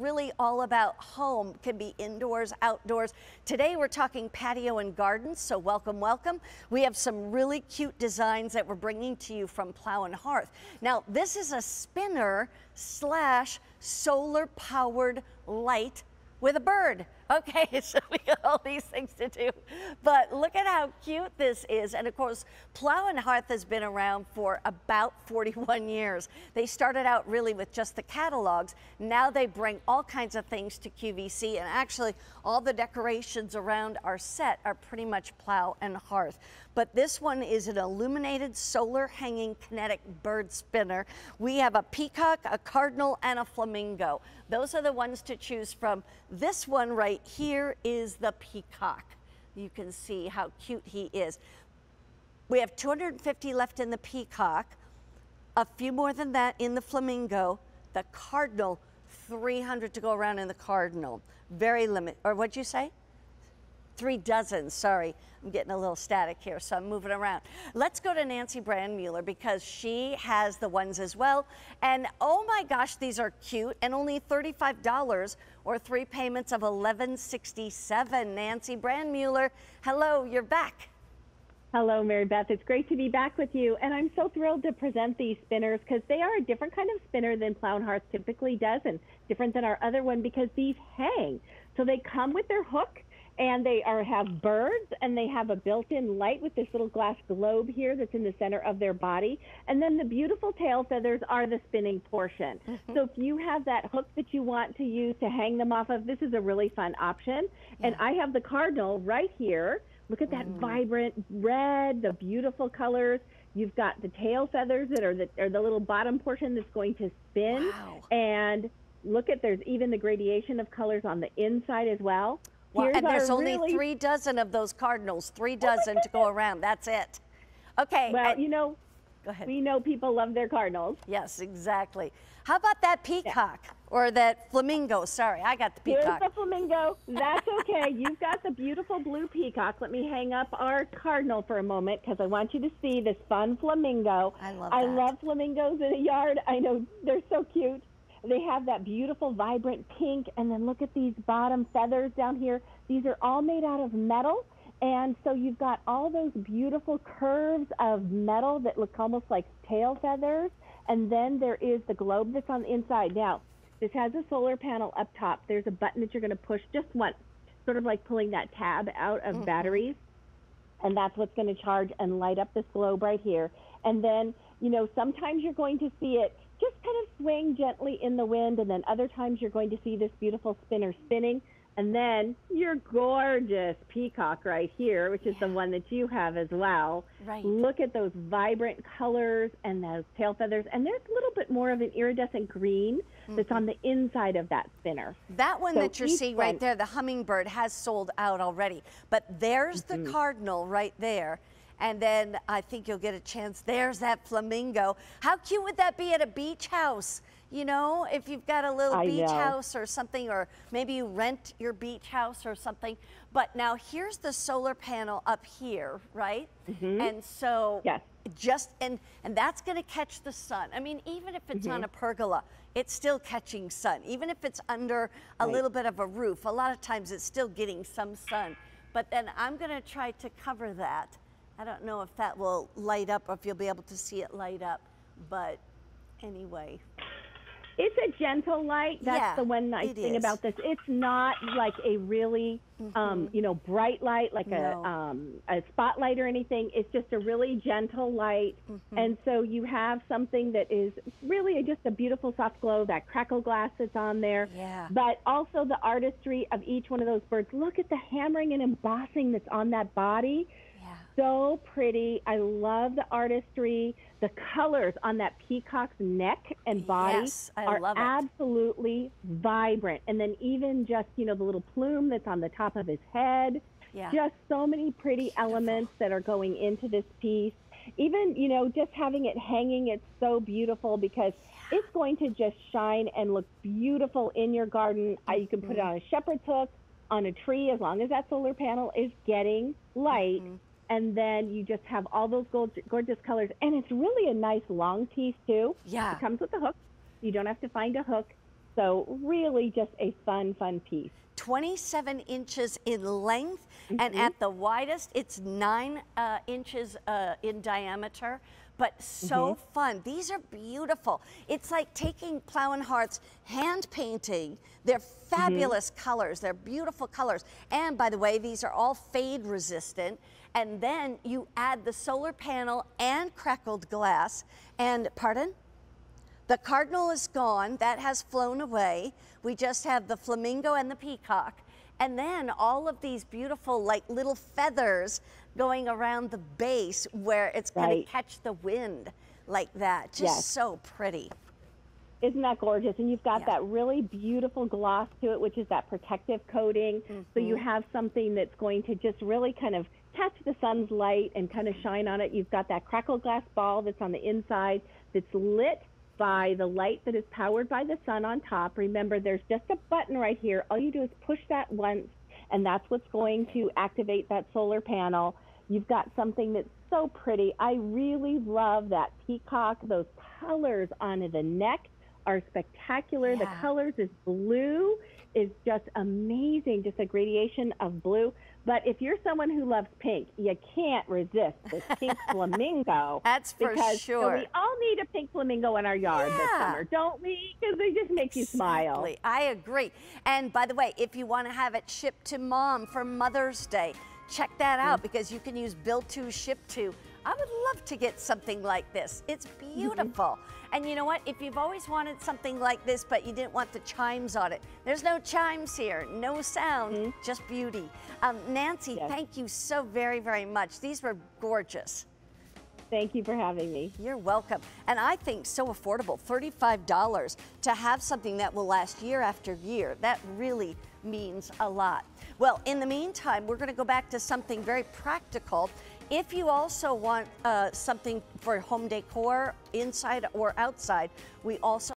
really all about home, can be indoors, outdoors. Today we're talking patio and gardens, so welcome, welcome. We have some really cute designs that we're bringing to you from Plow and Hearth. Now, this is a spinner slash solar powered light with a bird. Okay, so we got all these things to do. But look at how cute this is. And of course, Plow and Hearth has been around for about 41 years. They started out really with just the catalogs. Now they bring all kinds of things to QVC. And actually, all the decorations around our set are pretty much Plow and Hearth. But this one is an illuminated solar hanging kinetic bird spinner. We have a peacock, a cardinal, and a flamingo. Those are the ones to choose from. This one right right here is the peacock. You can see how cute he is. We have 250 left in the peacock, a few more than that in the flamingo, the cardinal, 300 to go around in the cardinal. Very limit, or what'd you say? Three dozen, sorry. I'm getting a little static here, so I'm moving around. Let's go to Nancy Brandmueller because she has the ones as well. And oh my gosh, these are cute and only $35 or three payments of $11.67. Nancy Brandmueller, hello, you're back. Hello, Mary Beth. It's great to be back with you. And I'm so thrilled to present these spinners because they are a different kind of spinner than Plow and Hearth typically does and different than our other one because these hang. So they come with their hook and they are have birds and they have a built-in light with this little glass globe here that's in the center of their body and then the beautiful tail feathers are the spinning portion mm-hmm. so if you have that hook that you want to use to hang them off of this is a really fun option yeah. and i have the cardinal right here look at that mm. vibrant red the beautiful colors you've got the tail feathers that are the, are the little bottom portion that's going to spin wow. and look at there's even the gradation of colors on the inside as well and there's only really... three dozen of those cardinals, three dozen to go around. That's it. Okay. Well, I... you know, go ahead. We know people love their cardinals. Yes, exactly. How about that peacock yeah. or that flamingo? Sorry, I got the peacock. Here's the flamingo. That's okay. You've got the beautiful blue peacock. Let me hang up our cardinal for a moment because I want you to see this fun flamingo. I love That. I love flamingos in a yard. I know they're so cute. They have that beautiful, vibrant pink, and then look at these bottom feathers down here. These are all made out of metal. And so you've got all those beautiful curves of metal that look almost like tail feathers. And then there is the globe that's on the inside. Now, this has a solar panel up top. There's a button that you're going to push just once, sort of like pulling that tab out of mm-hmm. batteries. And that's what's going to charge and light up this globe right here. And then, you know, sometimes you're going to see it just kind of swing gently in the wind, and then other times you're going to see this beautiful spinner spinning. And then your gorgeous peacock right here, which is yeah. the one that you have as well. Right. Look at those vibrant colors and those tail feathers. And there's a little bit more of an iridescent green mm-hmm. that's on the inside of that spinner. That one so that you're seeing right there, the hummingbird, has sold out already. But there's mm-hmm. the cardinal right there and then I think you'll get a chance. There's that flamingo. How cute would that be at a beach house? You know, if you've got a little I beach know. house or something, or maybe you rent your beach house or something. But now here's the solar panel up here, right? Mm-hmm. And so yes. just and and that's going to catch the sun. I mean, even if it's mm-hmm. on a pergola, it's still catching sun. Even if it's under a right. little bit of a roof, a lot of times it's still getting some sun. But then I'm going to try to cover that I don't know if that will light up or if you'll be able to see it light up, but anyway. It's a gentle light. That's yeah, the one nice thing is. about this. It's not like a really, mm-hmm. um, you know, bright light like no. a um, a spotlight or anything. It's just a really gentle light, mm-hmm. and so you have something that is really just a beautiful soft glow. That crackle glass that's on there, yeah. But also the artistry of each one of those birds. Look at the hammering and embossing that's on that body so pretty. I love the artistry. The colors on that peacock's neck and body yes, are absolutely vibrant. And then even just, you know, the little plume that's on the top of his head. Yeah. Just so many pretty elements that are going into this piece. Even, you know, just having it hanging, it's so beautiful because it's going to just shine and look beautiful in your garden. Mm-hmm. You can put it mm-hmm. on a shepherd's hook, on a tree, as long as that solar panel is getting light. Mm-hmm and then you just have all those gorgeous colors. And it's really a nice long piece too. Yeah. It comes with a hook. You don't have to find a hook. So really just a fun, fun piece. 27 inches in length, and at the widest, it's nine uh, inches uh, in diameter. But so fun. These are beautiful. It's like taking Plow and Hearth's hand painting. They're fabulous colors. They're beautiful colors. And by the way, these are all fade resistant. And then you add the solar panel and crackled glass. And pardon? The cardinal is gone, that has flown away. We just have the flamingo and the peacock. And then all of these beautiful, like little feathers going around the base where it's going to catch the wind like that. Just Yes. so pretty. Isn't that gorgeous? And you've got Yeah. that really beautiful gloss to it, which is that protective coating. So you Mm-hmm. have something that's going to just really kind of catch the sun's light and kind of shine on it. You've got that crackle glass ball that's on the inside that's lit by the light that is powered by the sun on top. Remember, there's just a button right here. All you do is push that once, and that's what's going to activate that solar panel. You've got something that's so pretty. I really love that peacock. Those colors on the neck are spectacular. The colors is blue is just amazing, just a gradation of blue. But if you're someone who loves pink, you can't resist this pink flamingo. That's for because so sure. we all need a pink flamingo in our yard this summer, don't we? Because they just make you smile. I agree. And by the way, if you want to have it shipped to mom for Mother's Day, check that out mm. because you can use Bill to Ship to. I would love to get something like this. It's beautiful. And you know what? If you've always wanted something like this, but you didn't want the chimes on it, there's no chimes here, no sound, just beauty. Um, Nancy, Yes. thank you so very, very much. These were gorgeous. Thank you for having me. You're welcome. And I think so affordable, $35 to have something that will last year after year. That really means a lot. Well, in the meantime, we're going to go back to something very practical. If you also want uh, something for home decor, inside or outside, we also